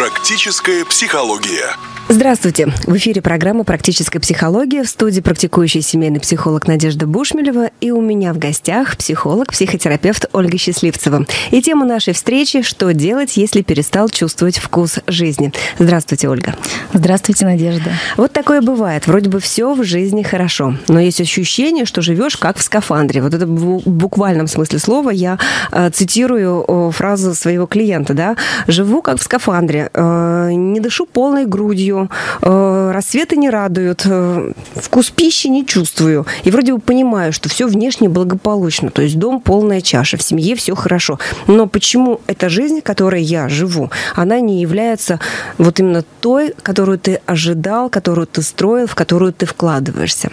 Практическая психология. Здравствуйте! В эфире программа «Практическая психология» в студии практикующий семейный психолог Надежда Бушмелева и у меня в гостях психолог, психотерапевт Ольга Счастливцева. И тема нашей встречи «Что делать, если перестал чувствовать вкус жизни?» Здравствуйте, Ольга. Здравствуйте, Надежда. Вот такое бывает. Вроде бы все в жизни хорошо, но есть ощущение, что живешь как в скафандре. Вот это в буквальном смысле слова я э, цитирую фразу своего клиента, да, «Живу как в скафандре, э, не дышу полной грудью, э, рассветы не радуют, э, вкус пищи не чувствую. И вроде бы понимаю, что все внешне благополучно, то есть дом полная чаша, в семье все хорошо. Но почему эта жизнь, которой я живу, она не является вот именно той, которую ты ожидал, которую ты строил, в которую ты вкладываешься?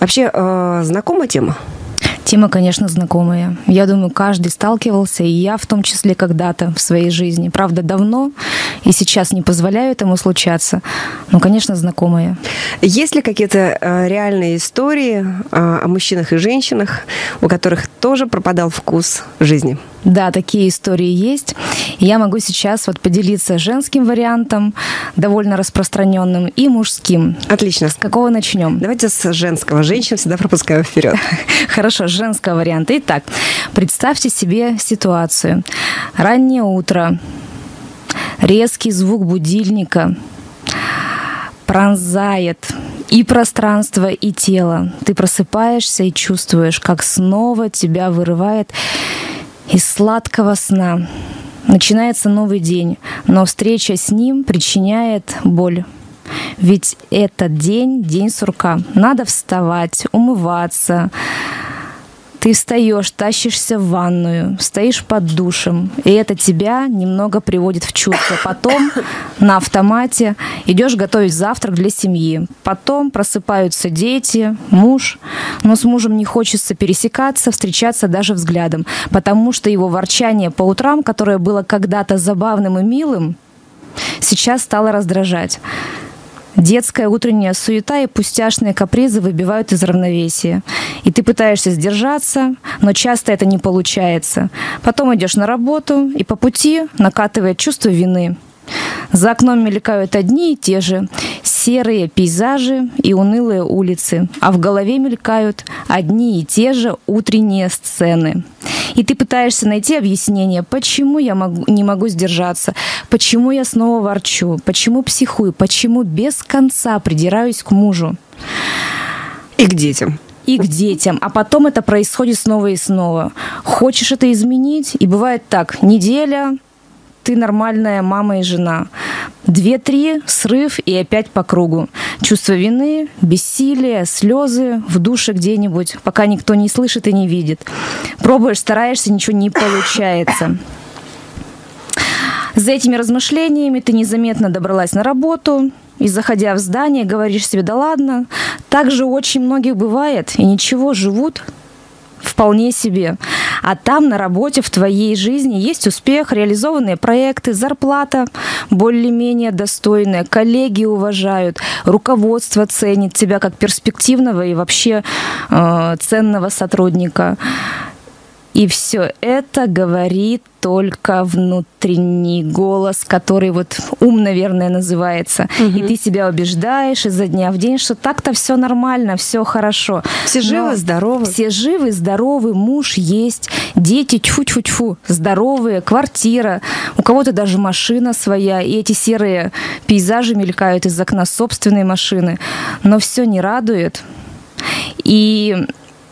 Вообще, э, знакома тема? Тема, конечно, знакомая. Я думаю, каждый сталкивался, и я в том числе когда-то в своей жизни. Правда, давно, и сейчас не позволяю этому случаться, но, конечно, знакомая. Есть ли какие-то э, реальные истории э, о мужчинах и женщинах, у которых тоже пропадал вкус жизни? Да, такие истории есть. Я могу сейчас вот поделиться женским вариантом, довольно распространенным, и мужским. Отлично. С какого начнем? Давайте с женского. Женщин всегда пропускаю вперед. Хорошо, женского варианта. Итак, представьте себе ситуацию. Раннее утро, резкий звук будильника пронзает и пространство, и тело. Ты просыпаешься и чувствуешь, как снова тебя вырывает из сладкого сна. Начинается новый день, но встреча с ним причиняет боль. Ведь этот день – день сурка. Надо вставать, умываться, ты встаешь, тащишься в ванную, стоишь под душем, и это тебя немного приводит в чувство. Потом на автомате идешь готовить завтрак для семьи. Потом просыпаются дети, муж. Но с мужем не хочется пересекаться, встречаться даже взглядом, потому что его ворчание по утрам, которое было когда-то забавным и милым, сейчас стало раздражать. Детская утренняя суета и пустяшные капризы выбивают из равновесия. И ты пытаешься сдержаться, но часто это не получается. Потом идешь на работу, и по пути накатывает чувство вины – за окном мелькают одни и те же серые пейзажи и унылые улицы, а в голове мелькают одни и те же утренние сцены. И ты пытаешься найти объяснение, почему я могу, не могу сдержаться, почему я снова ворчу, почему психую, почему без конца придираюсь к мужу. И к детям и к детям, а потом это происходит снова и снова. Хочешь это изменить, и бывает так, неделя, ты нормальная мама и жена. Две-три, срыв и опять по кругу. Чувство вины, бессилие, слезы в душе где-нибудь, пока никто не слышит и не видит. Пробуешь, стараешься, ничего не получается. За этими размышлениями ты незаметно добралась на работу, и заходя в здание, говоришь себе, да ладно, так же очень многих бывает, и ничего, живут вполне себе. А там на работе в твоей жизни есть успех, реализованные проекты, зарплата более-менее достойная, коллеги уважают, руководство ценит тебя как перспективного и вообще э, ценного сотрудника. И все это говорит только внутренний голос, который вот ум, наверное, называется. Угу. И ты себя убеждаешь изо дня в день, что так-то все нормально, все хорошо. Все живы, здоровы. Все живы, здоровы, муж есть, дети, тьфу-тьфу-тьфу, здоровые, квартира, у кого-то даже машина своя, и эти серые пейзажи мелькают из окна собственной машины. Но все не радует. И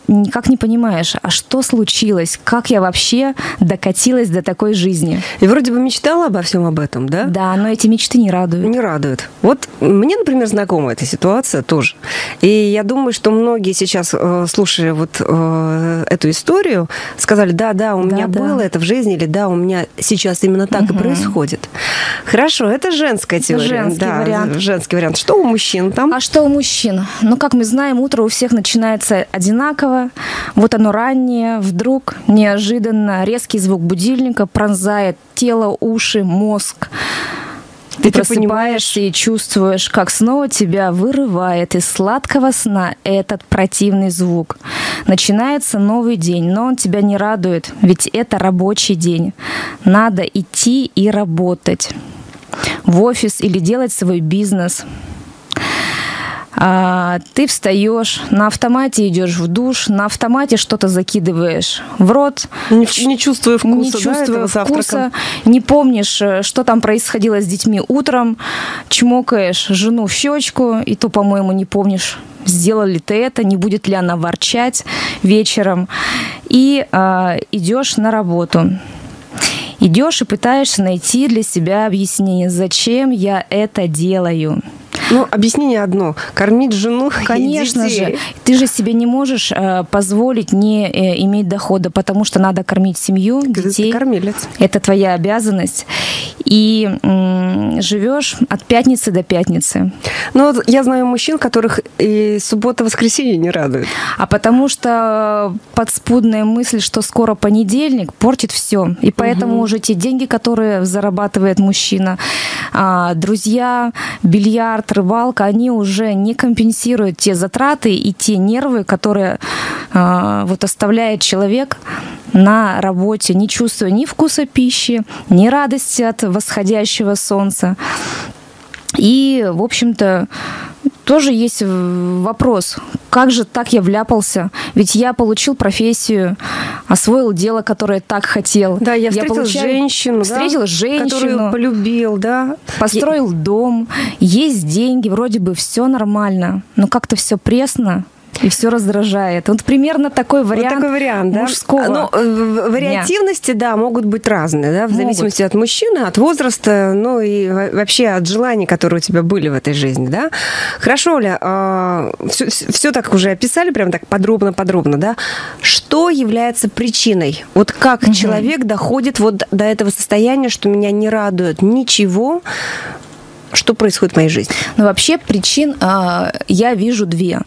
никак не понимаешь, а что случилось, как я вообще докатилась до такой жизни. И вроде бы мечтала обо всем об этом, да? Да, но эти мечты не радуют. Не радуют. Вот мне, например, знакома эта ситуация тоже. И я думаю, что многие сейчас, э, слушая вот э, эту историю, сказали, да, да, у меня да, было это в жизни, или да, у меня сейчас именно так угу. и происходит. Хорошо, это женская теория. Женский да, вариант. Женский вариант. Что у мужчин там? А что у мужчин? Ну, как мы знаем, утро у всех начинается одинаково, вот оно раннее, вдруг, неожиданно, резкий звук будильника пронзает тело, уши, мозг. Ты, ты просыпаешься и чувствуешь, как снова тебя вырывает из сладкого сна этот противный звук. Начинается новый день, но он тебя не радует, ведь это рабочий день. Надо идти и работать. в офис или делать свой бизнес. А, ты встаешь, на автомате идешь в душ, на автомате что-то закидываешь в рот. Не, не чувствуя вкуса, не чувствуя да, вкуса, не помнишь, э, что там происходило с детьми утром, чмокаешь жену в щечку, и то, по-моему, не помнишь, сделал ли ты это, не будет ли она ворчать вечером, и э, идешь на работу идешь и пытаешься найти для себя объяснение, зачем я это делаю. Ну, объяснение одно. Кормить жену Конечно и детей. же. Ты же себе не можешь э, позволить не э, иметь дохода, потому что надо кормить семью, детей. Ты кормилец. Это твоя обязанность. И м- живешь от пятницы до пятницы. Ну, вот я знаю мужчин, которых и суббота-воскресенье не радует. А потому что подспудная мысль, что скоро понедельник, портит все. И поэтому угу. Уже те деньги, которые зарабатывает мужчина, а, друзья, бильярд, рыбалка, они уже не компенсируют те затраты и те нервы, которые а, вот оставляет человек на работе, не чувствуя ни вкуса пищи, ни радости от восходящего солнца. И, в общем-то, тоже есть вопрос, как же так я вляпался? Ведь я получил профессию, освоил дело, которое так хотел. Да, я встретил я получаю, женщину, встретил да, женщину, которую полюбил, да, построил я... дом, есть деньги, вроде бы все нормально, но как-то все пресно, и все раздражает. Вот примерно такой вариант. Вот такой вариант, да. Мужского. Ну, вариативности, дня. да, могут быть разные, да, в могут. зависимости от мужчины, от возраста, ну и вообще от желаний, которые у тебя были в этой жизни, да. Хорошо, Оля, а, все, все так уже описали, прям так подробно-подробно, да. Что является причиной? Вот как угу. человек доходит вот до этого состояния, что меня не радует ничего, что происходит в моей жизни? Ну, вообще причин э, я вижу две.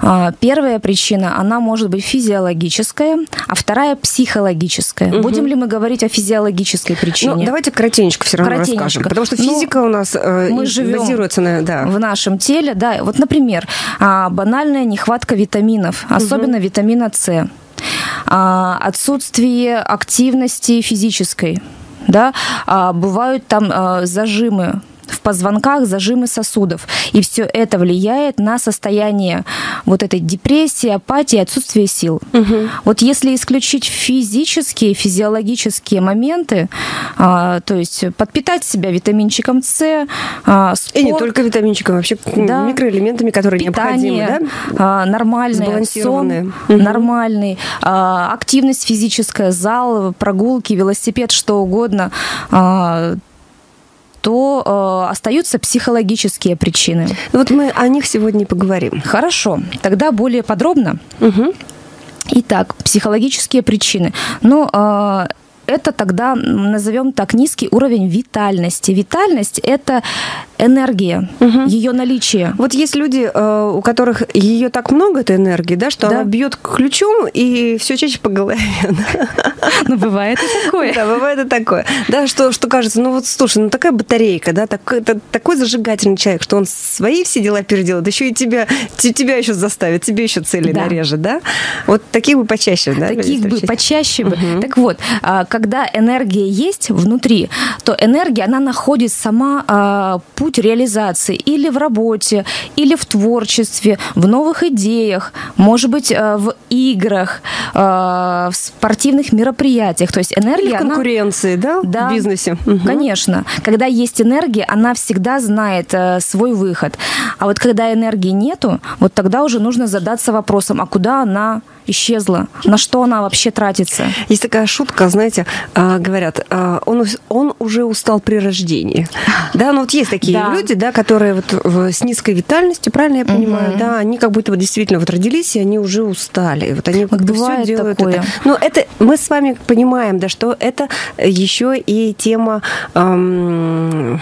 Э, первая причина, она может быть физиологическая, а вторая психологическая. Угу. Будем ли мы говорить о физиологической причине? Ну, давайте коротенько все равно коротенько. расскажем, потому что ну, физика ну, у нас э, мы живем базируется на... Да. В нашем теле, да. Вот, например, э, банальная нехватка витаминов, особенно угу. витамина С. Э, отсутствие активности физической да, а, бывают там а, зажимы в позвонках зажимы сосудов. И все это влияет на состояние вот этой депрессии, апатии, отсутствия сил. Угу. Вот если исключить физические, физиологические моменты, а, то есть подпитать себя витаминчиком С, а, спорт, и не только витаминчиком, вообще да, микроэлементами, которые питание, необходимы, да? а, нормальный сон, угу. нормальный, а, активность физическая, зал, прогулки, велосипед, что угодно. А, то э, остаются психологические причины. Вот мы о них сегодня поговорим. Хорошо, тогда более подробно. Угу. Итак, психологические причины. Ну, э, это тогда, назовем так, низкий уровень витальности. Витальность – это энергия, угу. ее наличие. Вот есть люди, э, у которых ее так много, этой энергии, да, что да. она бьет ключом и все чаще по голове. Ну, бывает и такое. Да, бывает и такое. Да, что, что кажется, ну вот, слушай, ну такая батарейка, да, такой, такой зажигательный человек, что он свои все дела переделает, еще и тебя, тебя еще заставит, тебе еще цели да. нарежет, да? Вот таких бы почаще, да? Таких бы почаще бы. Так вот, а, когда энергия есть внутри, то энергия, она находит сама а, путь реализации или в работе, или в творчестве, в новых идеях, может быть, а, в играх, а, в спортивных мероприятиях. То есть энергия... Или в конкуренции, она... да, да, в бизнесе. Угу. Конечно. Когда есть энергия, она всегда знает а, свой выход. А вот когда энергии нету, вот тогда уже нужно задаться вопросом, а куда она исчезла? На что она вообще тратится? Есть такая шутка, знаете, а, говорят, а, он, он уже устал при рождении. Да, ну вот есть такие да. люди, да, которые вот с низкой витальностью, правильно я понимаю, угу. да, они как будто вот действительно вот родились, и они уже устали. Вот они как бы все делают такое. это. Но это мы с вами понимаем, да, что это еще и тема эм,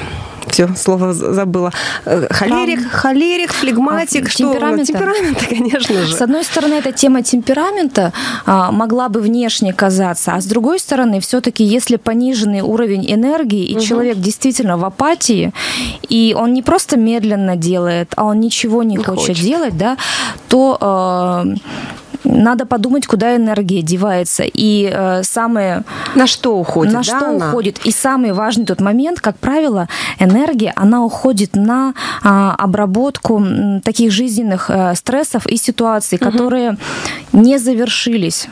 все, слово забыла. Э, холерик, холерик, флегматик, а, что? Темперамента. темперамента, конечно же. С одной стороны, эта тема темперамента а, могла бы внешне казаться, а с другой стороны, все-таки, если пониженный уровень энергии, и угу. человек действительно в апатии, и он не просто медленно делает, а он ничего не, не хочет, хочет делать, да, то... А, надо подумать, куда энергия девается. И э, самое... На что уходит, На да, что она? уходит. И самый важный тот момент, как правило, энергия, она уходит на а, обработку таких жизненных э, стрессов и ситуаций, которые не завершились.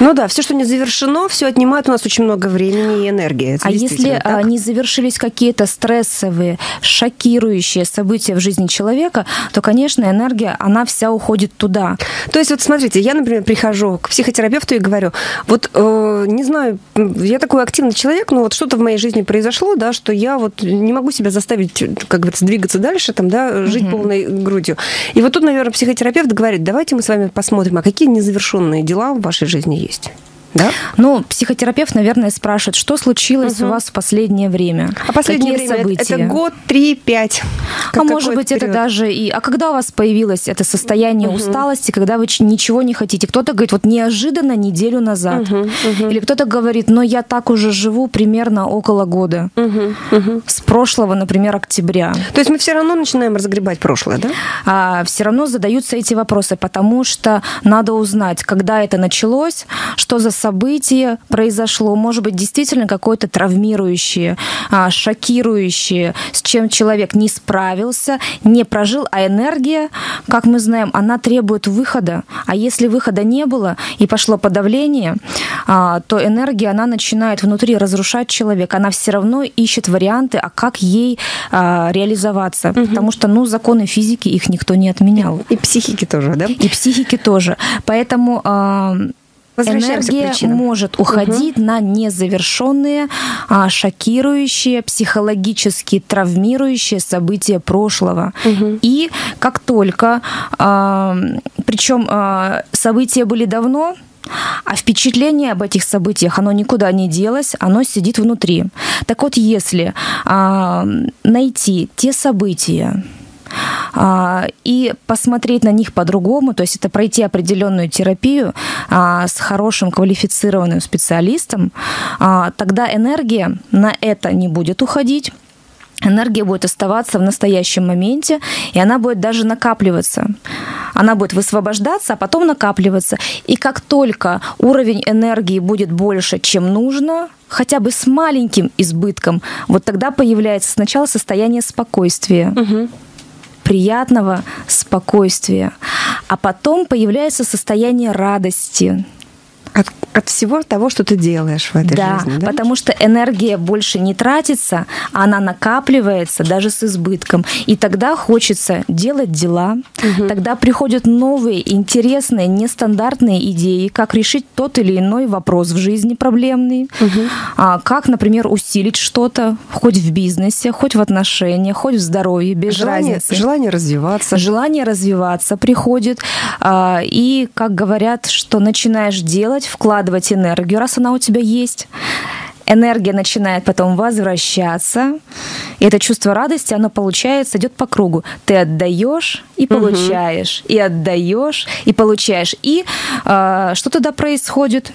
Ну да, все, что не завершено, все отнимает у нас очень много времени и энергии. Это А если а, так. не завершились какие-то стрессовые, шокирующие события в жизни человека, то, конечно, энергия, она вся уходит туда. То есть вот смотрите, я, например, прихожу к психотерапевту и говорю, вот э, не знаю, я такой активный человек, но вот что-то в моей жизни произошло, да, что я вот не могу себя заставить, как говорится, двигаться дальше, там, да, жить полной грудью. И вот тут, наверное, психотерапевт говорит, давайте мы с вами посмотрим, а какие незавершенные дела в вашей жизни есть. Да? Ну, психотерапевт, наверное, спрашивает, что случилось у вас в последнее время? А последнее Какие время это- события? это год, три, пять. А может быть, это период? даже и... А когда у вас появилось это состояние усталости, когда вы ничего не хотите? Кто-то говорит, вот неожиданно неделю назад. Или кто-то говорит, но я так уже живу примерно около года. С прошлого, например, октября. То есть мы все равно начинаем разгребать прошлое, да? а, все равно задаются эти вопросы, потому что надо узнать, когда это началось, что за событие произошло, может быть, действительно какое-то травмирующее, а, шокирующее, с чем человек не справился, не прожил, а энергия, как мы знаем, она требует выхода, а если выхода не было и пошло подавление, а, то энергия, она начинает внутри разрушать человека, она все равно ищет варианты, а как ей а, реализоваться, потому что, ну, законы физики их никто не отменял. И психики тоже, да? И психики тоже. Поэтому Возвращаемся энергия может уходить на незавершенные, а, шокирующие, психологически травмирующие события прошлого. И как только, причем события были давно, а впечатление об этих событиях, оно никуда не делось, оно сидит внутри. Так вот, если а, найти те события, а, и посмотреть на них по-другому, то есть это пройти определенную терапию а, с хорошим квалифицированным специалистом, а, тогда энергия на это не будет уходить. Энергия будет оставаться в настоящем моменте, и она будет даже накапливаться. Она будет высвобождаться, а потом накапливаться. И как только уровень энергии будет больше, чем нужно, хотя бы с маленьким избытком, вот тогда появляется сначала состояние спокойствия приятного спокойствия. А потом появляется состояние радости. От, от всего того, что ты делаешь в этой да, жизни, да? потому что энергия больше не тратится, она накапливается даже с избытком. И тогда хочется делать дела, тогда приходят новые, интересные, нестандартные идеи, как решить тот или иной вопрос в жизни проблемный, а, как, например, усилить что-то, хоть в бизнесе, хоть в отношениях, хоть в здоровье, без желание, разницы. желание развиваться. Желание развиваться приходит, а, и, как говорят, что начинаешь делать, вкладывать энергию, раз она у тебя есть, энергия начинает потом возвращаться, и это чувство радости, оно получается, идет по кругу. Ты отдаешь и получаешь, и отдаешь и получаешь. И а, что тогда происходит?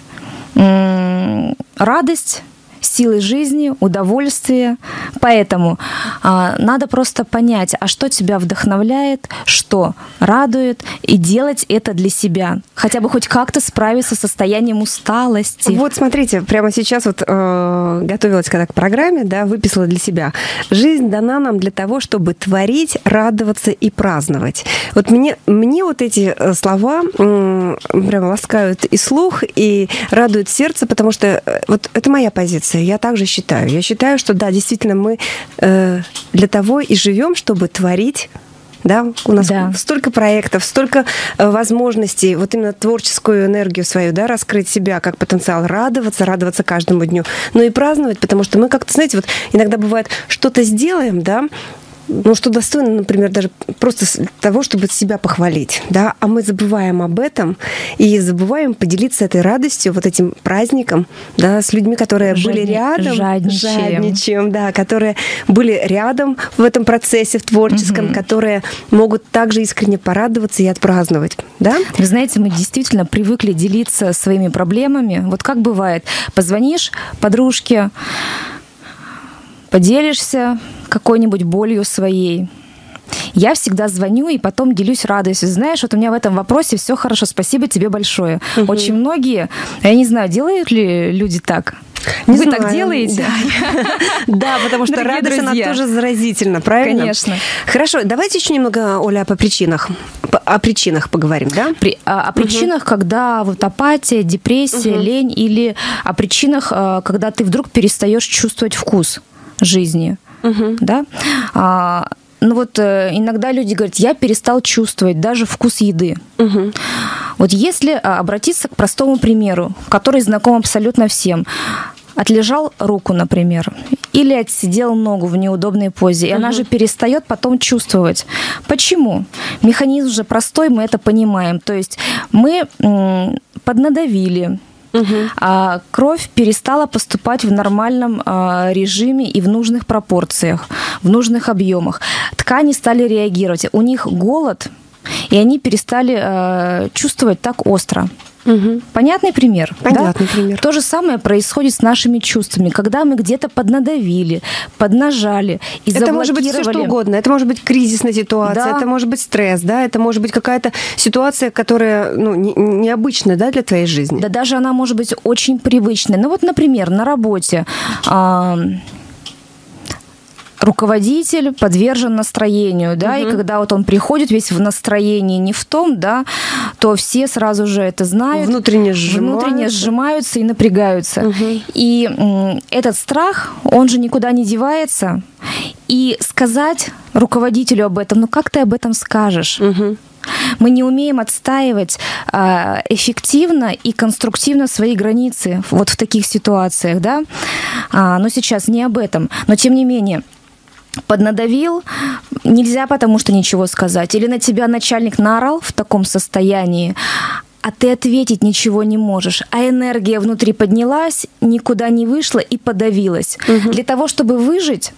М, Радость силы жизни, удовольствие. Поэтому а, надо просто понять, а что тебя вдохновляет, что радует, и делать это для себя. Хотя бы хоть как-то справиться с состоянием усталости. Вот смотрите, прямо сейчас вот э, готовилась когда к программе, да, выписала для себя. Жизнь дана нам для того, чтобы творить, радоваться и праздновать. Вот мне, мне вот эти э, слова м, прям ласкают и слух, и радуют сердце, потому что э, вот это моя позиция. Я также считаю. Я считаю, что да, действительно мы э, для того и живем, чтобы творить да, у нас Да. столько проектов, столько э, возможностей, вот именно творческую энергию свою, да, раскрыть себя как потенциал, радоваться, радоваться каждому дню, но и праздновать, потому что мы как-то, знаете, вот иногда бывает, что-то сделаем, да, ну, что достойно, например, даже просто того, чтобы себя похвалить, да, а мы забываем об этом и забываем поделиться этой радостью, вот этим праздником, да, с людьми, которые были Жадни- рядом, жадничаем. жадничаем, да, которые были рядом в этом процессе, в творческом, которые могут также искренне порадоваться и отпраздновать, да? Вы знаете, мы действительно привыкли делиться своими проблемами. Вот как бывает, позвонишь подружке, поделишься какой-нибудь болью своей, Я всегда звоню и потом делюсь радостью. Знаешь, вот у меня в этом вопросе все хорошо. Спасибо тебе большое. Угу. Очень многие, я не знаю, делают ли люди так? Не Вы знаю. так делаете? Да, потому что радость, она тоже заразительна, правильно? Конечно. Хорошо, давайте еще немного, Оля, по причинах. О причинах поговорим, да? О причинах, когда вот апатия, депрессия, лень, или о причинах, э, когда ты вдруг перестаешь чувствовать вкус жизни. Да? А, ну вот э, иногда люди говорят, я перестал чувствовать даже вкус еды. Угу. Вот если а, обратиться к простому примеру, который знаком абсолютно всем. Отлежал руку, например, или отсидел ногу в неудобной позе, и угу. она же перестает потом чувствовать. Почему? Механизм же простой, мы это понимаем. То есть мы поднадавили, Угу. Кровь перестала поступать в нормальном а, режиме и в нужных пропорциях, в нужных объемах. Ткани стали реагировать. У них голод, и они перестали а, чувствовать так остро. Угу. Понятный пример. Понятный да? пример. То же самое происходит с нашими чувствами, когда мы где-то поднадавили, поднажали и Это может быть все что угодно. Это может быть кризисная ситуация, да. это может быть стресс, да, это может быть какая-то ситуация, которая ну, не, необычная да, для твоей жизни. Да, даже она может быть очень привычной. Ну вот, например, на работе. А руководитель подвержен настроению, да, угу. и когда вот он приходит весь в настроении не в том, да, то все сразу же это знают. Внутренне сжимаются. Внутренне сжимаются и напрягаются. Угу. И м, этот страх, он же никуда не девается. И сказать руководителю об этом, ну как ты об этом скажешь? Угу. Мы не умеем отстаивать а, эффективно и конструктивно свои границы вот в таких ситуациях, да. А, но сейчас не об этом. Но тем не менее, поднадавил, нельзя потому что ничего сказать. Или на тебя начальник наорал в таком состоянии, а ты ответить ничего не можешь. А энергия внутри поднялась, никуда не вышла и подавилась. Угу. Для того, чтобы выжить,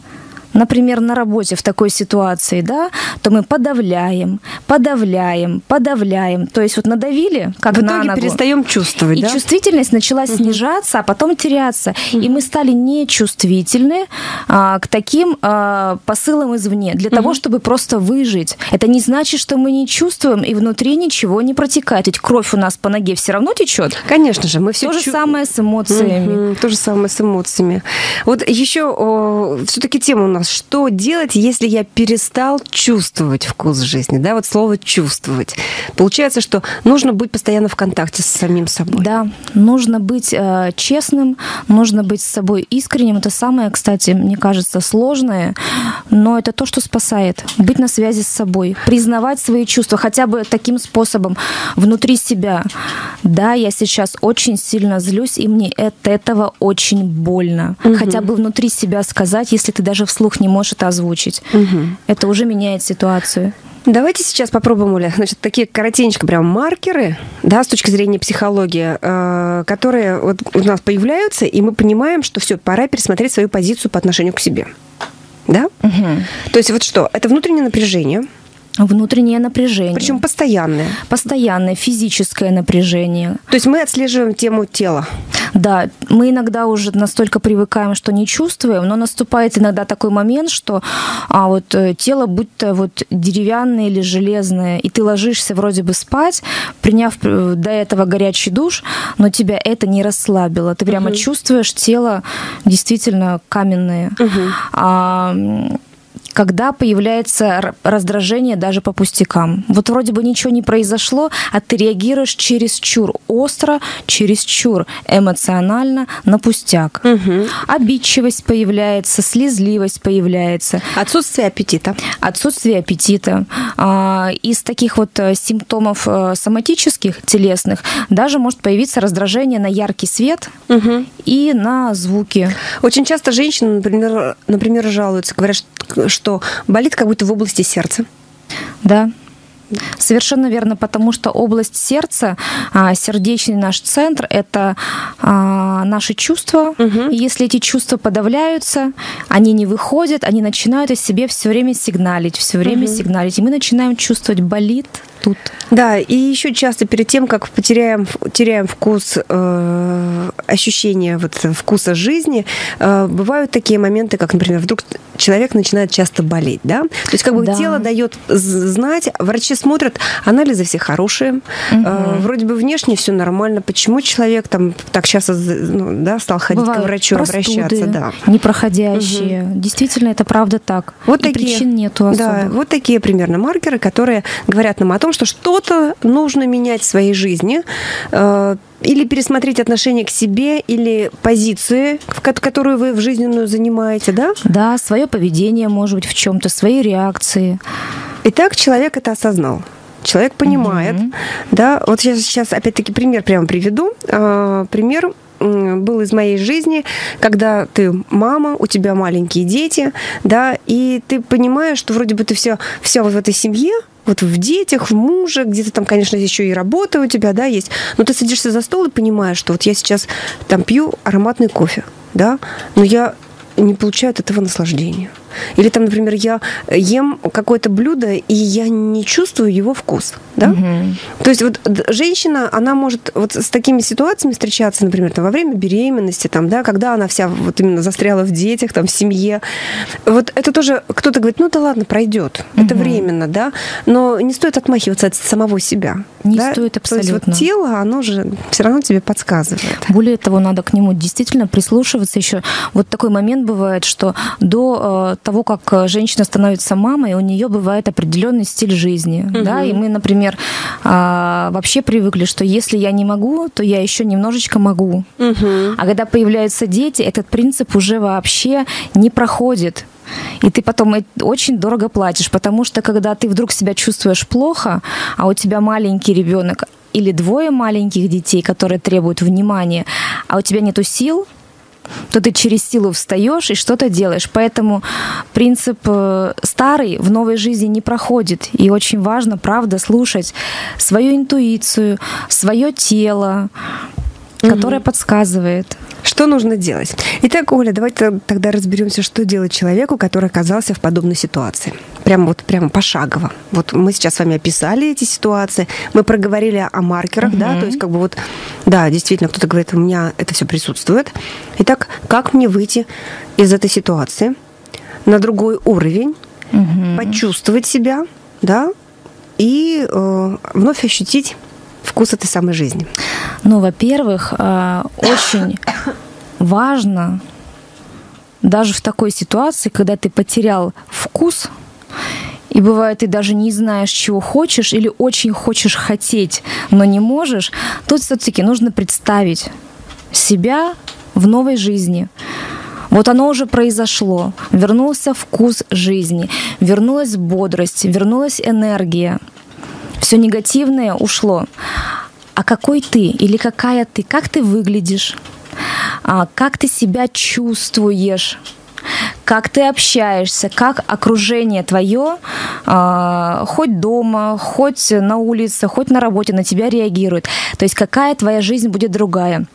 например, на работе в такой ситуации, да, то мы подавляем, подавляем, подавляем. То есть вот надавили, как в на ногу. перестаем чувствовать, И да? чувствительность начала угу. снижаться, а потом теряться. Угу. И мы стали нечувствительны а, к таким а, посылам извне, для угу. того, чтобы просто выжить. Это не значит, что мы не чувствуем, и внутри ничего не протекает. Ведь кровь у нас по ноге все равно течет. Конечно же, мы все То чу... же самое с эмоциями. Угу. То же самое с эмоциями. Вот еще все-таки тема у нас что делать, если я перестал чувствовать вкус жизни? Да, вот слово чувствовать. Получается, что нужно быть постоянно в контакте с самим собой. Да, нужно быть э, честным, нужно быть с собой искренним. Это самое, кстати, мне кажется, сложное, но это то, что спасает. Быть на связи с собой, признавать свои чувства хотя бы таким способом внутри себя. Да, я сейчас очень сильно злюсь, и мне от этого очень больно. Угу. Хотя бы внутри себя сказать, если ты даже вслух не можешь это озвучить. Угу. Это уже меняет ситуацию. Давайте сейчас попробуем, Оля, значит, такие коротенько прям маркеры, да, с точки зрения психологии, э, которые вот у нас появляются, и мы понимаем, что все, пора пересмотреть свою позицию по отношению к себе. Да? Угу. То есть вот что? Это внутреннее напряжение, Внутреннее напряжение. Причем постоянное. Постоянное физическое напряжение. То есть мы отслеживаем тему тела. Да, мы иногда уже настолько привыкаем, что не чувствуем, но наступает иногда такой момент, что а, вот э, тело будто вот деревянное или железное, и ты ложишься вроде бы спать, приняв э, до этого горячий душ, но тебя это не расслабило. Ты прямо угу. чувствуешь тело действительно каменное. Угу. А, когда появляется раздражение даже по пустякам. Вот вроде бы ничего не произошло, а ты реагируешь через чур остро, через чур эмоционально на пустяк. Угу. Обидчивость появляется, слезливость появляется. Отсутствие аппетита. Отсутствие аппетита. А, из таких вот э, симптомов э, соматических, телесных, даже может появиться раздражение на яркий свет угу. и на звуки. Очень часто женщины, например, например жалуются, говорят, что что болит как будто в области сердца. Да, Совершенно верно, потому что область сердца, а, сердечный наш центр, это а, наши чувства. Угу. И если эти чувства подавляются, они не выходят, они начинают о себе все время сигналить, все время угу. сигналить. И мы начинаем чувствовать болит, растут. Да, и еще часто перед тем, как потеряем, теряем вкус, э, ощущение вот вкуса жизни, э, бывают такие моменты, как, например, вдруг человек начинает часто болеть, да? То есть как бы да. тело дает знать, врачи смотрят, анализы все хорошие, угу. э, вроде бы внешне все нормально, почему человек там так часто ну, да, стал ходить Бывают к врачу, простуды, обращаться, да. непроходящие. Угу. Действительно, это правда так. Вот и такие, причин нету особо. Да, вот такие примерно маркеры, которые говорят нам о том, что что-то нужно менять в своей жизни, э, или пересмотреть отношение к себе, или позиции, которую вы в жизненную занимаете, да? Да, свое поведение, может быть, в чем-то, свои реакции. Итак, человек это осознал. Человек понимает, mm-hmm. да. Вот я сейчас опять-таки пример прямо приведу. А, пример был из моей жизни, когда ты мама, у тебя маленькие дети, да, и ты понимаешь, что вроде бы ты все, все вот в этой семье, вот в детях, в муже, где-то там, конечно, еще и работа у тебя, да, есть, но ты садишься за стол и понимаешь, что вот я сейчас там пью ароматный кофе, да, но я не получаю от этого наслаждения. Или там, например, я ем какое-то блюдо, и я не чувствую его вкус. Да? Угу. То есть вот женщина, она может вот с такими ситуациями встречаться, например, там, во время беременности, там, да, когда она вся вот именно застряла в детях, там, в семье. Вот это тоже кто-то говорит, ну да ладно, пройдет, угу. это временно, да, но не стоит отмахиваться от самого себя. Не да? стоит абсолютно. То есть вот тело, оно же все равно тебе подсказывает. Более того, надо к нему действительно прислушиваться еще. Вот такой момент бывает, что до э, того, как э, женщина становится мамой, у нее бывает определенный стиль жизни. Угу. Да? И мы, например, а, вообще привыкли, что если я не могу, то я еще немножечко могу. Угу. А когда появляются дети, этот принцип уже вообще не проходит. И ты потом очень дорого платишь, потому что когда ты вдруг себя чувствуешь плохо, а у тебя маленький ребенок или двое маленьких детей, которые требуют внимания, а у тебя нету сил, то ты через силу встаешь и что-то делаешь. Поэтому принцип э, старый в новой жизни не проходит. И очень важно, правда, слушать свою интуицию, свое тело, которое угу. подсказывает. Что нужно делать? Итак, Оля, давайте тогда разберемся, что делать человеку, который оказался в подобной ситуации. Прямо вот прямо пошагово. Вот мы сейчас с вами описали эти ситуации, мы проговорили о маркерах, угу. да, то есть как бы вот, да, действительно, кто-то говорит, у меня это все присутствует. Итак, как мне выйти из этой ситуации на другой уровень, угу. почувствовать себя, да, и э, вновь ощутить вкус этой самой жизни? Ну, во-первых, э, очень важно даже в такой ситуации, когда ты потерял вкус, и бывает, ты даже не знаешь, чего хочешь, или очень хочешь хотеть, но не можешь, тут все-таки нужно представить себя в новой жизни. Вот оно уже произошло. Вернулся вкус жизни, вернулась бодрость, вернулась энергия. Все негативное ушло. А какой ты или какая ты? Как ты выглядишь? А, как ты себя чувствуешь? Как ты общаешься, как окружение твое, а, хоть дома, хоть на улице, хоть на работе на тебя реагирует. То есть какая твоя жизнь будет другая.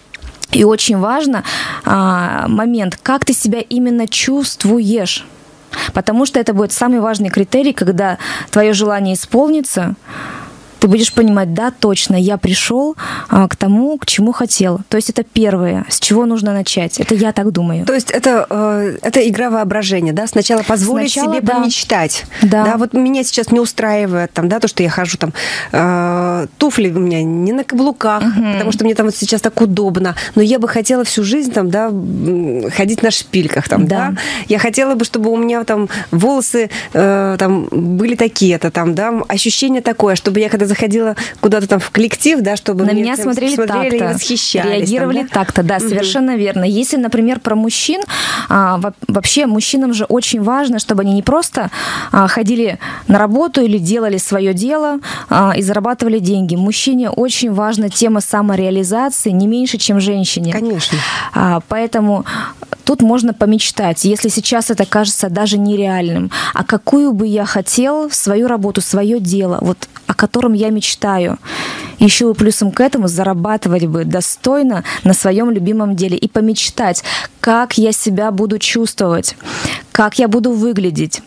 И очень важно а, момент, как ты себя именно чувствуешь. Потому что это будет самый важный критерий, когда твое желание исполнится, ты будешь понимать, да, точно, я пришел а, к тому, к чему хотел. То есть это первое, с чего нужно начать. Это я так думаю. То есть это, э, это игра воображения, да? Сначала позволить Сначала, себе да. помечтать. Да. да. Вот меня сейчас не устраивает там, да, то, что я хожу там, э, туфли у меня не на каблуках, угу. потому что мне там вот сейчас так удобно. Но я бы хотела всю жизнь там, да, ходить на шпильках там, да. да? Я хотела бы, чтобы у меня там волосы э, там были такие-то там, да, ощущение такое, чтобы я когда заходила куда-то там в коллектив, да, чтобы на меня смотрели, смотрели так-то, восхищались. Реагировали там, да? так-то, да, совершенно угу. верно. Если, например, про мужчин, а, вообще мужчинам же очень важно, чтобы они не просто а, ходили на работу или делали свое дело а, и зарабатывали деньги. Мужчине очень важна тема самореализации не меньше, чем женщине. Конечно. А, поэтому тут можно помечтать, если сейчас это кажется даже нереальным, а какую бы я хотел свою работу, свое дело, вот о котором я мечтаю. Еще и плюсом к этому зарабатывать бы достойно на своем любимом деле и помечтать, как я себя буду чувствовать, как я буду выглядеть,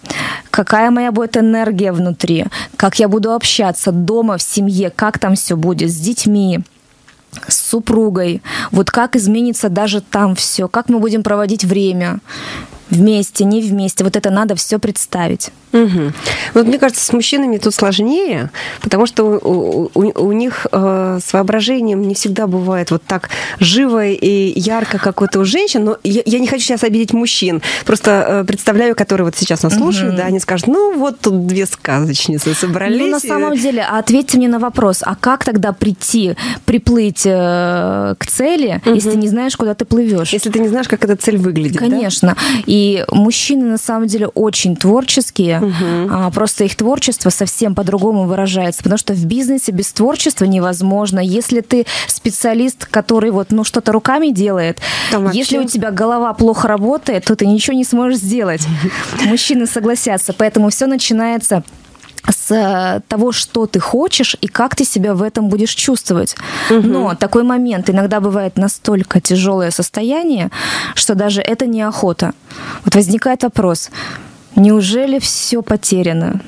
какая моя будет энергия внутри, как я буду общаться дома, в семье, как там все будет, с детьми с супругой, вот как изменится даже там все, как мы будем проводить время вместе, не вместе. Вот это надо все представить. Угу. Вот мне кажется, с мужчинами тут сложнее, потому что у, у, у них э, с воображением не всегда бывает вот так живо и ярко, как вот у женщин. Но я, я не хочу сейчас обидеть мужчин. Просто э, представляю, которые вот сейчас нас слушают, угу. да, они скажут, ну вот тут две сказочницы собрались. Ну, на самом деле, а ответьте мне на вопрос, а как тогда прийти, приплыть э, к цели, угу. если ты не знаешь, куда ты плывешь? Если ты не знаешь, как эта цель выглядит. Конечно. Да? И мужчины на самом деле очень творческие Угу. Просто их творчество совсем по-другому выражается, потому что в бизнесе без творчества невозможно. Если ты специалист, который вот ну что-то руками делает, Там вообще... если у тебя голова плохо работает, то ты ничего не сможешь сделать. Мужчины согласятся, поэтому все начинается с э, того, что ты хочешь и как ты себя в этом будешь чувствовать. Угу. Но такой момент иногда бывает настолько тяжелое состояние, что даже это не охота. Вот возникает вопрос, Неужели все потеряно?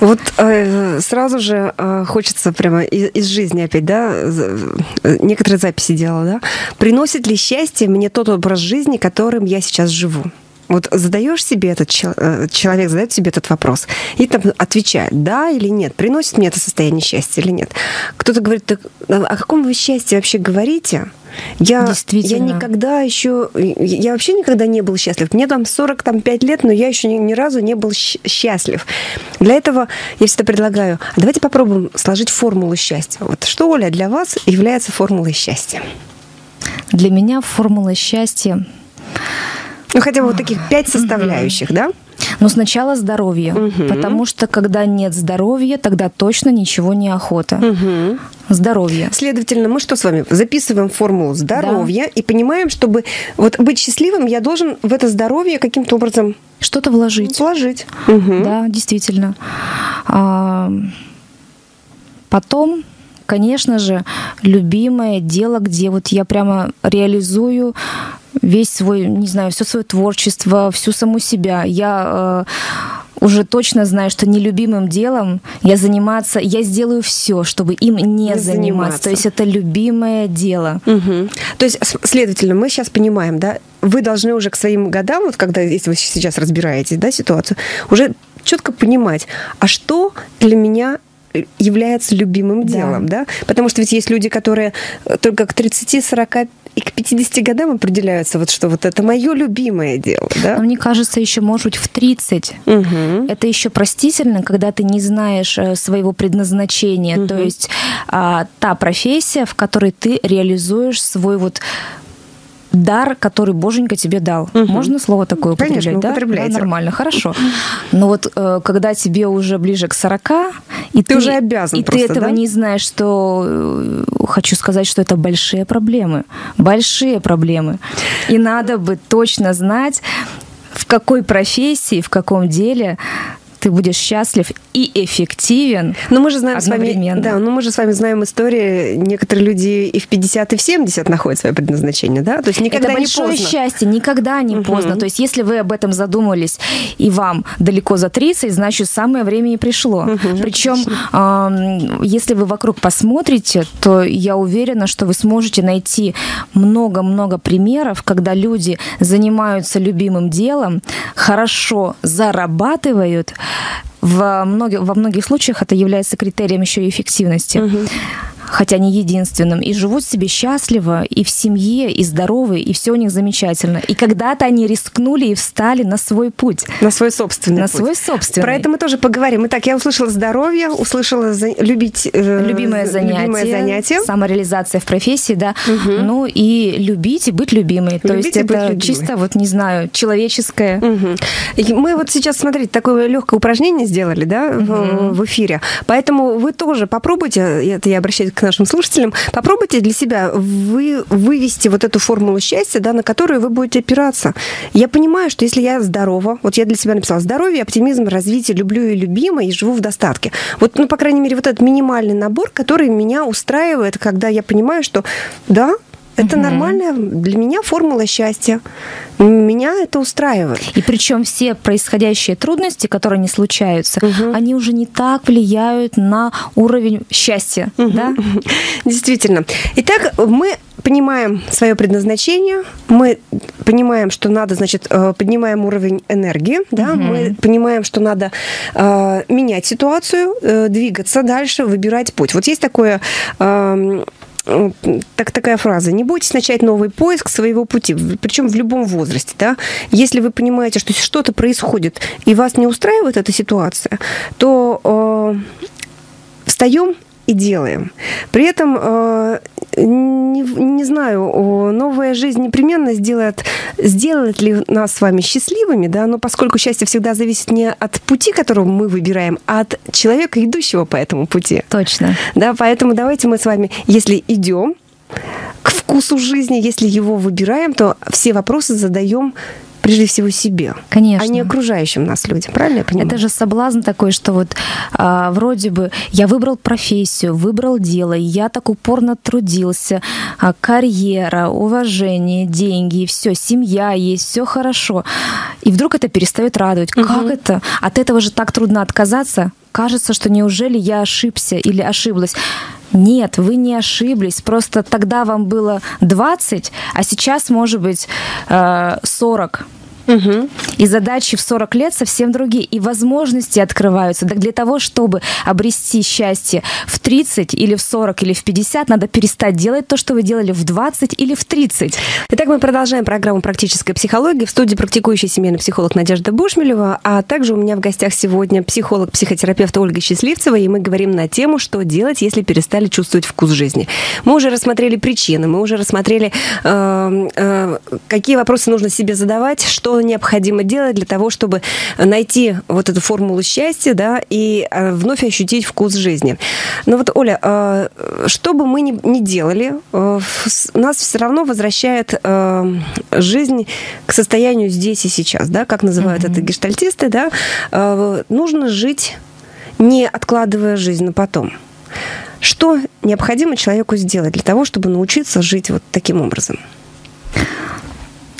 Вот э, сразу же э, хочется прямо из, из жизни опять, да, э, некоторые записи делала, да. Приносит ли счастье мне тот образ жизни, которым я сейчас живу? Вот задаешь себе этот э, человек, задает себе этот вопрос, и там отвечает, да или нет, приносит мне это состояние счастья или нет. Кто-то говорит, так, а о каком вы счастье вообще говорите? Я, я никогда еще, я вообще никогда не был счастлив. Мне там 45 лет, но я еще ни, ни разу не был счастлив. Для этого я всегда предлагаю, а давайте попробуем сложить формулу счастья. Вот что, Оля, для вас является формулой счастья? Для меня формула счастья ну, хотя бы вот таких пять составляющих, да? Но сначала здоровье, угу. потому что когда нет здоровья, тогда точно ничего не охота. Угу. Здоровье. Следовательно, мы что с вами? Записываем формулу здоровья да. и понимаем, чтобы вот быть счастливым, я должен в это здоровье каким-то образом что-то вложить. Вложить. Угу. Да, действительно. А, потом конечно же, любимое дело, где вот я прямо реализую весь свой, не знаю, все свое творчество, всю саму себя. Я э, уже точно знаю, что нелюбимым делом я заниматься, я сделаю все, чтобы им не, не заниматься. заниматься. То есть это любимое дело. Угу. То есть, следовательно, мы сейчас понимаем, да, вы должны уже к своим годам, вот когда, если вы сейчас разбираете, да, ситуацию, уже четко понимать, а что для меня является любимым делом, да. да? Потому что ведь есть люди, которые только к 30, 40 и к 50 годам определяются, вот что вот это мое любимое дело, да? Но мне кажется, еще, может быть, в 30. Угу. Это еще простительно, когда ты не знаешь э, своего предназначения. Угу. То есть а, та профессия, в которой ты реализуешь свой вот дар, который Боженька тебе дал. Угу. Можно слово такое употреблять? Конечно, да? да, нормально, хорошо. Но вот э, когда тебе уже ближе к 40, и ты, ты уже обязан и просто, ты этого да? не знаешь, что э, хочу сказать, что это большие проблемы, большие проблемы, и надо бы точно знать, в какой профессии, в каком деле ты будешь счастлив и эффективен. Но мы же знаем с вами, да, но мы же с вами знаем истории, некоторые люди и в 50, и в 70 находят свое предназначение, да? То есть никогда Это не поздно. большое счастье, никогда не угу. поздно. То есть если вы об этом задумались и вам далеко за 30, значит самое время и пришло. Угу, Причем, э, если вы вокруг посмотрите, то я уверена, что вы сможете найти много-много примеров, когда люди занимаются любимым делом, хорошо зарабатывают, в многих, во многих случаях это является критерием еще и эффективности. Угу хотя не единственным, и живут себе счастливо, и в семье, и здоровы, и все у них замечательно. И когда-то они рискнули и встали на свой путь. На свой собственный На путь. свой собственный. Про это мы тоже поговорим. Итак, я услышала здоровье, услышала за... любить... Э, любимое занятие. Любимое занятие. Самореализация в профессии, да. Угу. Ну и любить и быть любимой. Любить То есть это чисто, вот не знаю, человеческое. Угу. Мы вот сейчас, смотрите, такое легкое упражнение сделали, да, угу. в, в эфире. Поэтому вы тоже попробуйте, это я обращаюсь к нашим слушателям, попробуйте для себя вы, вывести вот эту формулу счастья, да, на которую вы будете опираться. Я понимаю, что если я здорова, вот я для себя написала здоровье, оптимизм, развитие, люблю и любима, и живу в достатке. Вот, ну, по крайней мере, вот этот минимальный набор, который меня устраивает, когда я понимаю, что да, Это угу. нормальная для меня формула счастья. Меня это устраивает. И причем все происходящие трудности, которые не случаются, угу. они уже не так влияют на уровень счастья. Угу. Да? Действительно. Итак, мы понимаем свое предназначение, мы понимаем, что надо, значит, э, поднимаем уровень энергии, да, угу. мы понимаем, что надо э, менять ситуацию, э, двигаться дальше, выбирать путь. Вот есть такое э, так, такая фраза. Не бойтесь начать новый поиск своего пути, причем в любом возрасте. Да? Если вы понимаете, что что-то происходит, и вас не устраивает эта ситуация, то э, встаем и делаем. При этом, э, не, не знаю, новая жизнь непременно сделает, сделает ли нас с вами счастливыми, да, но поскольку счастье всегда зависит не от пути, который мы выбираем, а от человека, идущего по этому пути. Точно. Да, поэтому давайте мы с вами, если идем к вкусу жизни, если его выбираем, то все вопросы задаем прежде всего себе, Конечно. а не окружающим нас людям. Правильно я понимаю? Это же соблазн такой, что вот а, вроде бы я выбрал профессию, выбрал дело, я так упорно трудился, а, карьера, уважение, деньги, все, семья есть, все хорошо. И вдруг это перестает радовать. Угу. Как это? От этого же так трудно отказаться. Кажется, что неужели я ошибся или ошиблась. Нет, вы не ошиблись. Просто тогда вам было 20, а сейчас, может быть, 40. Угу. И задачи в 40 лет совсем другие. И возможности открываются. Так для того, чтобы обрести счастье в 30 или в 40 или в 50, надо перестать делать то, что вы делали в 20 или в 30. Итак, мы продолжаем программу «Практическая психология». В студии практикующий семейный психолог Надежда Бушмелева, а также у меня в гостях сегодня психолог-психотерапевт Ольга Счастливцева, и мы говорим на тему, что делать, если перестали чувствовать вкус жизни. Мы уже рассмотрели причины, мы уже рассмотрели, э, э, какие вопросы нужно себе задавать, что необходимо делать для того, чтобы найти вот эту формулу счастья, да, и э, вновь ощутить вкус жизни. Но вот, Оля, э, что бы мы ни делали, э, нас все равно возвращает жизнь к состоянию здесь и сейчас, да, как называют mm-hmm. это гештальтисты, да, нужно жить, не откладывая жизнь на потом. Что необходимо человеку сделать для того, чтобы научиться жить вот таким образом?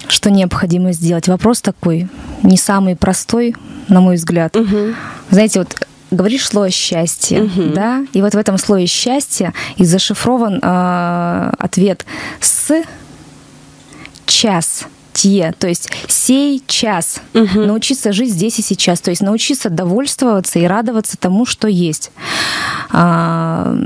Что необходимо сделать. Вопрос такой, не самый простой, на мой взгляд. Угу. Знаете, вот говоришь слово счастье, угу. да, и вот в этом слове счастье и зашифрован э, ответ с час те, то есть сей час, угу. научиться жить здесь и сейчас, то есть научиться довольствоваться и радоваться тому, что есть. А,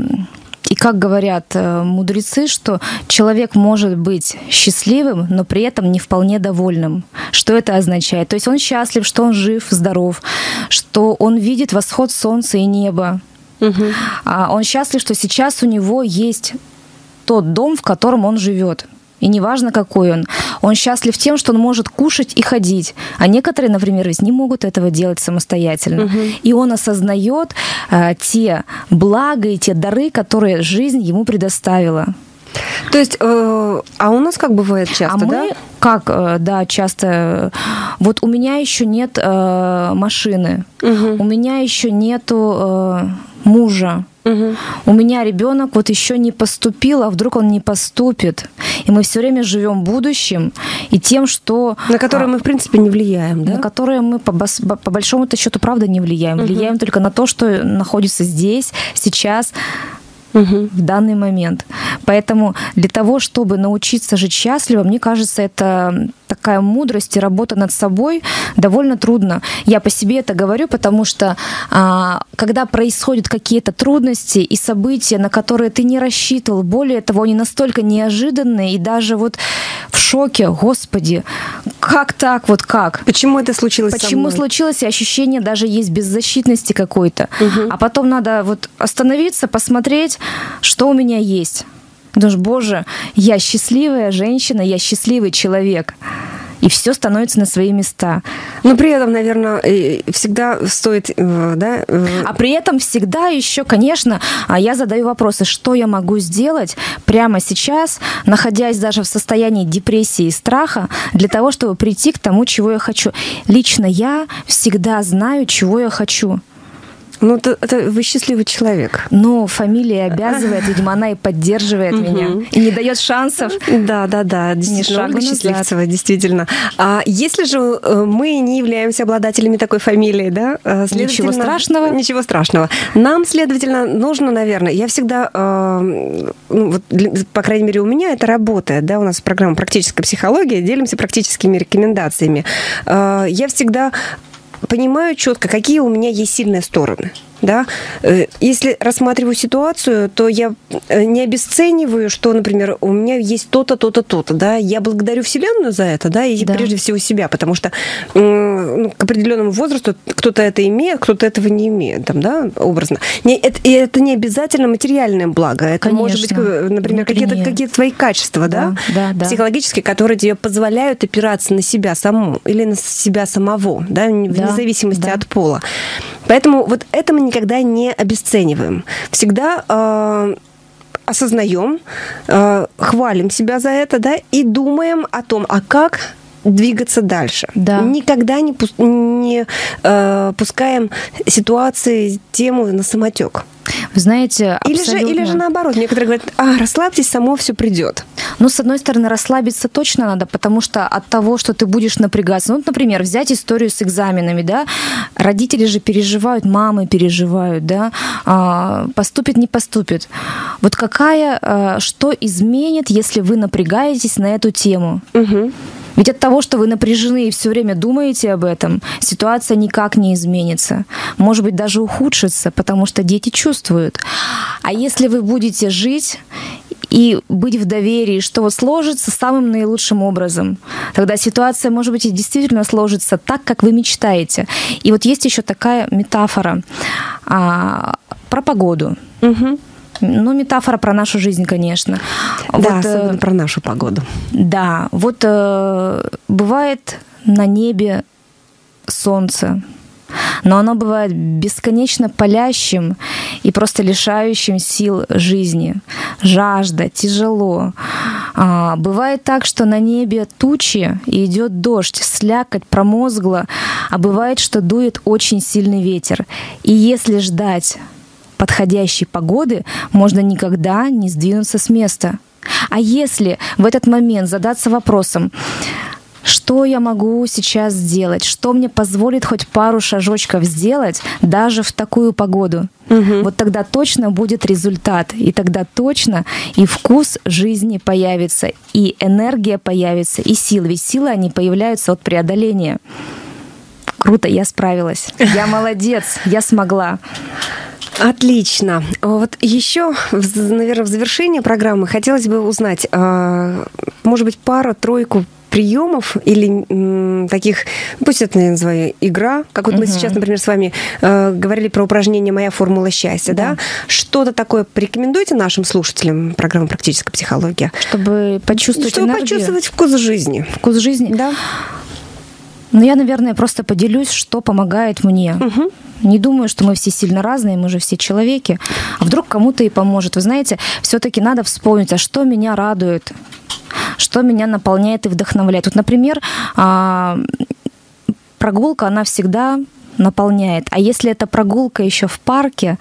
как говорят э, мудрецы, что человек может быть счастливым, но при этом не вполне довольным. Что это означает? То есть он счастлив, что он жив, здоров, что он видит восход солнца и неба. Угу. Он счастлив, что сейчас у него есть тот дом, в котором он живет. И неважно, какой он. Он счастлив тем, что он может кушать и ходить. А некоторые, например, ведь не могут этого делать самостоятельно. Угу. И он осознает э, те блага и те дары, которые жизнь ему предоставила. То есть, э, а у нас как бывает часто, а да? Мы, как, э, да, часто. Вот у меня еще нет э, машины, угу. у меня еще нету э, мужа. Угу. У меня ребенок вот еще не поступил, а вдруг он не поступит. И мы все время живем будущим и тем, что... На которое а, мы, в принципе, не влияем, да? На которое мы, по, по большому-то счету, правда, не влияем. Угу. Влияем только на то, что находится здесь, сейчас, угу. в данный момент. Поэтому для того, чтобы научиться жить счастливо, мне кажется, это такая мудрость и работа над собой довольно трудно. Я по себе это говорю, потому что а, когда происходят какие-то трудности и события, на которые ты не рассчитывал, более того, они настолько неожиданные и даже вот шоке, господи, как так, вот как? Почему это случилось? Почему случилось, и ощущение даже есть беззащитности какой-то. Угу. А потом надо вот остановиться, посмотреть, что у меня есть. Думаешь, боже, я счастливая женщина, я счастливый человек и все становится на свои места. Но при этом, наверное, всегда стоит, э, да? Э, а при этом всегда еще, конечно, а я задаю вопросы, что я могу сделать прямо сейчас, находясь даже в состоянии депрессии и страха, для того, чтобы прийти к тому, чего я хочу. Лично я всегда знаю, чего я хочу. Ну, это, это вы счастливый человек. Ну, фамилия обязывает, видимо, она и поддерживает меня. И не дает шансов. Да, да, да, действительно, Ольга Счастливцева, действительно. А если же э, мы не являемся обладателями такой фамилии, да? Э, ничего страшного. Ничего страшного. Нам, следовательно, нужно, наверное, я всегда, э, ну, вот, по крайней мере, у меня это работает, да, у нас программа «Практическая психология», делимся практическими рекомендациями. Я всегда понимаю четко, какие у меня есть сильные стороны. Да? Э, если рассматриваю ситуацию, то я э, не обесцениваю, что, например, у меня есть то-то, то-то, то-то. Да? Я благодарю Вселенную за это, да, и да. прежде всего себя, потому что ну, к определенному возрасту кто-то это имеет, кто-то этого не имеет, там, да, образно. Не, это, и это не обязательно материальное благо. Это Конечно. может быть, например, какие-то, какие твои качества, да, да, да, психологические, которые тебе позволяют опираться на себя саму или на себя самого, да, вне да, зависимости да. от пола. Поэтому вот это мы никогда не обесцениваем. Всегда э, осознаем, э, хвалим себя за это, да, и думаем о том, а как двигаться дальше. Да. Никогда не, пу- не э, пускаем ситуации, тему на самотек. Вы знаете, абсолютно... или, же, или же наоборот, некоторые говорят, а, расслабьтесь, само все придет. Ну, с одной стороны, расслабиться точно надо, потому что от того, что ты будешь напрягаться, ну, например, взять историю с экзаменами, да, родители же переживают, мамы переживают, да, а, поступит, не поступит. Вот какая, а, что изменит, если вы напрягаетесь на эту тему? Угу. Ведь от того, что вы напряжены и все время думаете об этом, ситуация никак не изменится. Может быть, даже ухудшится, потому что дети чувствуют. А если вы будете жить и быть в доверии, что вот сложится самым наилучшим образом. Тогда ситуация, может быть, и действительно сложится так, как вы мечтаете. И вот есть еще такая метафора а, про погоду. Угу. Ну, метафора про нашу жизнь, конечно. Да, вот, особенно э, про нашу погоду. Да, вот э, бывает на небе солнце, но оно бывает бесконечно палящим и просто лишающим сил жизни. Жажда, тяжело. А, бывает так, что на небе тучи и идет дождь, слякоть, промозгло, а бывает, что дует очень сильный ветер. И если ждать подходящей погоды можно никогда не сдвинуться с места. А если в этот момент задаться вопросом, что я могу сейчас сделать, что мне позволит хоть пару шажочков сделать даже в такую погоду. Угу. Вот тогда точно будет результат, и тогда точно и вкус жизни появится, и энергия появится, и силы. Ведь силы, они появляются от преодоления. Круто, я справилась. Я молодец, я смогла. Отлично. Вот еще, наверное, в завершении программы хотелось бы узнать, а, может быть, пару-тройку приемов или м, таких, пусть это я называю игра, как вот угу. мы сейчас, например, с вами э, говорили про упражнение «Моя формула счастья», да? да? Что-то такое порекомендуйте нашим слушателям программы «Практическая психология»? Чтобы почувствовать Чтобы энергию. почувствовать вкус жизни. Вкус жизни? Да. Ну, я, наверное, просто поделюсь, что помогает мне. Угу. Не думаю, что мы все сильно разные, мы же все человеки. А вдруг кому-то и поможет. Вы знаете, все-таки надо вспомнить, а что меня радует, что меня наполняет и вдохновляет. Вот, например, а, прогулка, она всегда наполняет. А если это прогулка еще в парке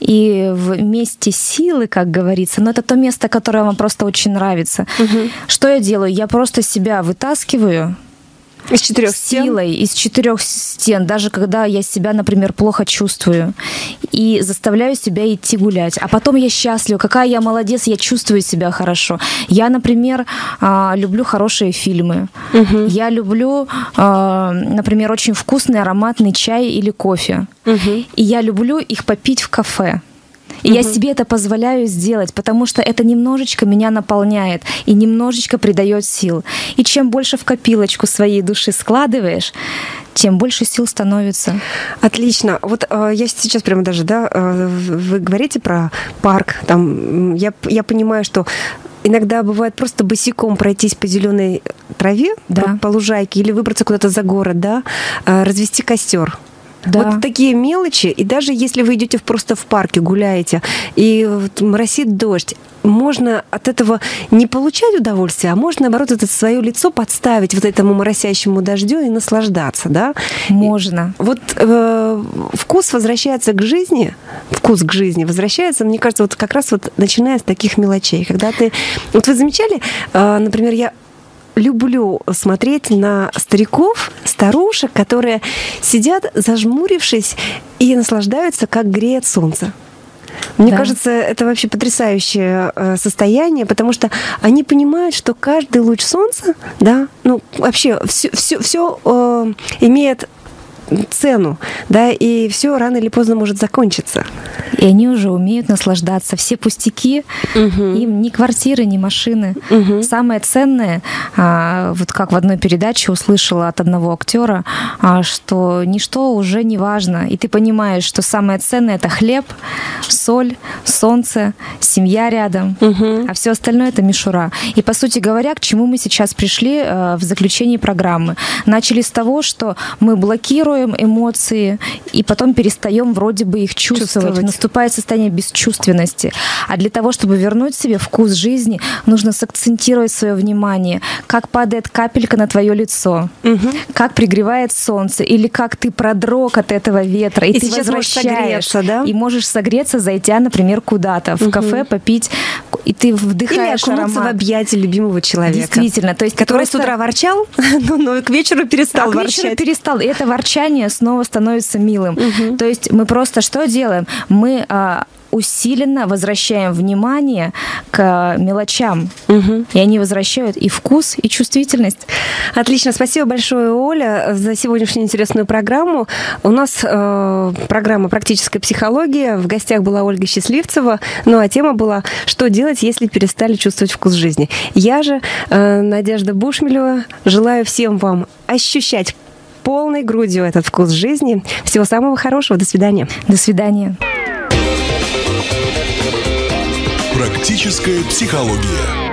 и в месте силы, как говорится, ну это то место, которое вам просто очень нравится. Угу. Что я делаю? Я просто себя вытаскиваю из четырех стен? Силой, из четырех стен, даже когда я себя, например, плохо чувствую. И заставляю себя идти гулять. А потом я счастлива, какая я молодец, я чувствую себя хорошо. Я, например, а, люблю хорошие фильмы. Угу. Я люблю, а, например, очень вкусный ароматный чай или кофе. Угу. И я люблю их попить в кафе. И угу. я себе это позволяю сделать, потому что это немножечко меня наполняет и немножечко придает сил. И чем больше в копилочку своей души складываешь, тем больше сил становится. Отлично. Вот э, я сейчас прямо даже, да, э, вы говорите про парк, там, я, я понимаю, что иногда бывает просто босиком пройтись по зеленой траве, да. по, по лужайке, или выбраться куда-то за город, да, э, развести костер Да. Вот такие мелочи, и даже если вы идете просто в парке, гуляете, и моросит дождь, можно от этого не получать удовольствие, а можно, наоборот, это свое лицо подставить вот этому моросящему дождю и наслаждаться, да? Можно. И вот э, вкус возвращается к жизни, вкус к жизни возвращается, мне кажется, вот как раз вот начиная с таких мелочей, когда ты... Вот вы замечали, э, например, я люблю смотреть на стариков, старушек, которые сидят, зажмурившись, и наслаждаются, как греет солнце. Мне да. кажется, это вообще потрясающее э, состояние, потому что они понимают, что каждый луч солнца, да, ну вообще все, все, все э, имеет цену, да, и все рано или поздно может закончиться. И они уже умеют наслаждаться. Все пустяки, угу. им ни квартиры, ни машины. Угу. Самое ценное, а, вот как в одной передаче услышала от одного актера, а, что ничто уже не важно. И ты понимаешь, что самое ценное это хлеб, соль, солнце, семья рядом, угу. а все остальное это мишура. И по сути говоря, к чему мы сейчас пришли а, в заключении программы? Начали с того, что мы блокируем чувствуем эмоции и потом перестаем вроде бы их чувствовать. чувствовать. Наступает состояние бесчувственности. А для того, чтобы вернуть себе вкус жизни, нужно сакцентировать свое внимание, как падает капелька на твое лицо, угу. как пригревает солнце, или как ты продрог от этого ветра, и, и ты возвращаешься, да? И можешь согреться, зайдя, например, куда-то в угу. кафе, попить, и ты вдыхаешь Или окунуться аромат. в объятия любимого человека. Действительно. То есть который просто... с утра ворчал, но, но к вечеру перестал а ворчать. к вечеру перестал. И это ворчание ворчание снова становится милым. Угу. То есть мы просто что делаем? Мы а, усиленно возвращаем внимание к мелочам. Угу. И они возвращают и вкус, и чувствительность. Отлично. Спасибо большое, Оля, за сегодняшнюю интересную программу. У нас э, программа «Практическая психология». В гостях была Ольга Счастливцева. Ну а тема была «Что делать, если перестали чувствовать вкус жизни?». Я же, э, Надежда Бушмелева, желаю всем вам ощущать полной грудью этот вкус жизни. Всего самого хорошего. До свидания. До свидания. Практическая психология.